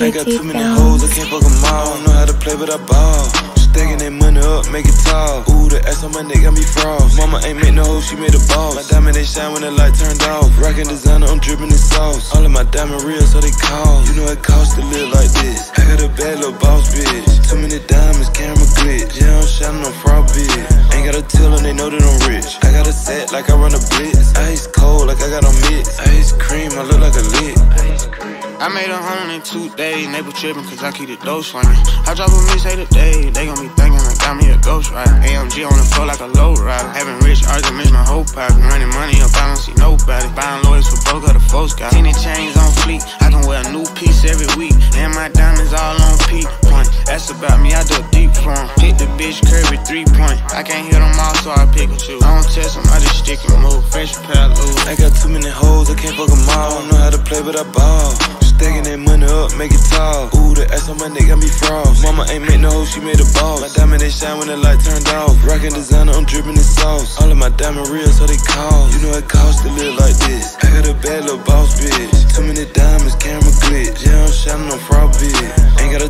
I got too many hoes, I can't fuck them all. Know how to play, but I ball. Stacking that money up, make it tall. Ooh, the ass on my neck got me frost. Mama ain't make no hoe, she made a boss. My diamond they shine when the light turned off. Rockin' designer, I'm dripping in sauce. All of my diamond real, so they call. You know it costs to live like this. I got a bad little boss bitch. Too many diamonds, camera glitch. Yeah, I'm shining on fraud bitch. Ain't got to tell them, they know that I'm rich. I got a set like I run a blitz. Ice cold like I got on mix. Ice cream, I look like a lick. I made a hundred in two days, neighbor trippin' cause I keep the dough swinging. I drop a mixtape today, they gon' be thinking I got me a ghost rider. AMG on the floor like a low rider. Having rich arguments, my whole pocket. Running money up, I don't see nobody. Buying lawyers for both of the folks got. Tenny chains on fleek, I can wear a new piece every week. And my diamonds all on peak point. That's about me, I do a deep form. Hit the bitch Curry three point. I can't hit them all, so I pick and choose. I don't test them, I just stick and move. Fresh of. I got too many hoes, I can't fuck them all. Don't know how to play, but I ball. Stacking that money up, make it tall. Ooh, the ass on my neck got me frost. Mama ain't make no hoe, she made a boss. My diamond they shine when the light turned off. Rockin' designer, I'm dripping in sauce. All of my diamond real, so they call. You know it costs to live like this. I got a bad little boss bitch. Too many diamonds, camera glitch. Yeah, I'm shining on fraud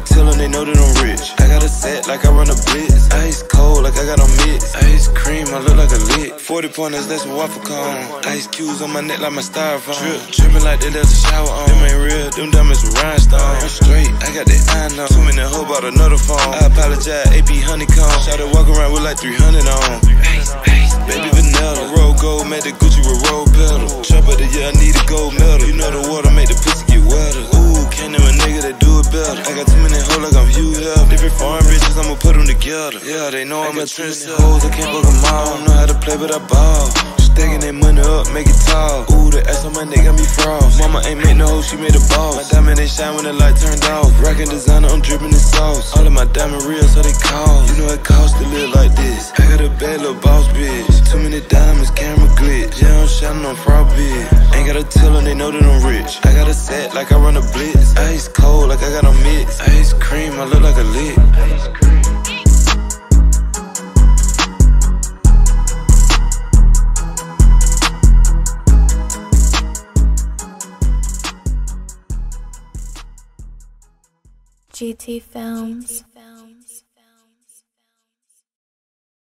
tell them, they know that I'm rich. I got a set like I run a blitz. Ice cold like I got on mix. Ice cream, I look like a lick. 40 pointers, that's a waffle cone. Ice cubes on my neck like my styrofoam. Drip, dripping like they left the shower on. Them ain't real, them diamonds are rhinestone. I'm straight, I got that iron on. Too many hoe bought another phone. I apologize, AP honeycomb. Shout it, walk around with like 300 on. Baby vanilla, roll gold, made the Gucci with roll pedal. Chopper the yeah, I need a gold medal. Together. Yeah, they know I'm a trendsetter. hoes, I can't fuck them all. Don't know how to play, but I ball. Stacking that money up, make it tall. Ooh, the ass on my neck got me frost. Mama ain't make no hoe, she made a boss. My diamond they shine when the light turned off. Rockin' designer, I'm drippin' in sauce. All of my diamond real, so they call. You know it costs to live like this. I got a bad little boss bitch. Too many diamonds, camera glitch. Yeah, I'm shining on fraud bitch. Ain't gotta tell them, they know that I'm rich. I got a set like I run a blitz. Ice cold like I got on GT Films.